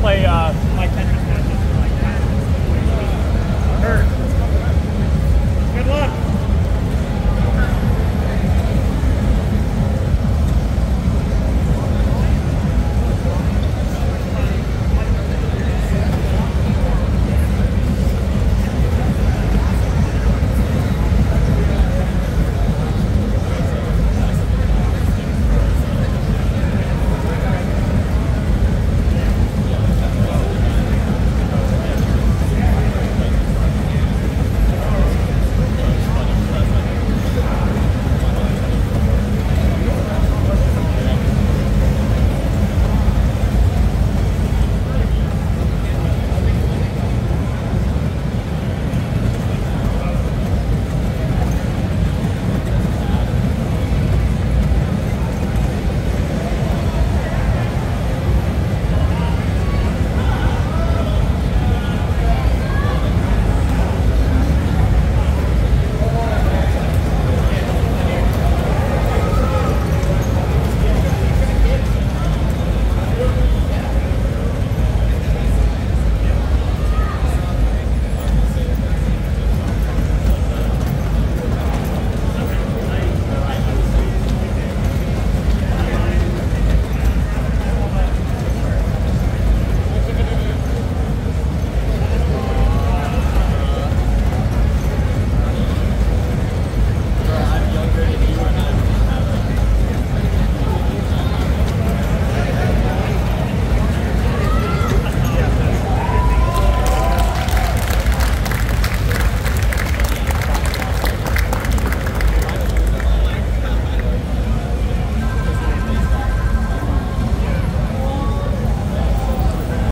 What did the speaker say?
play uh, like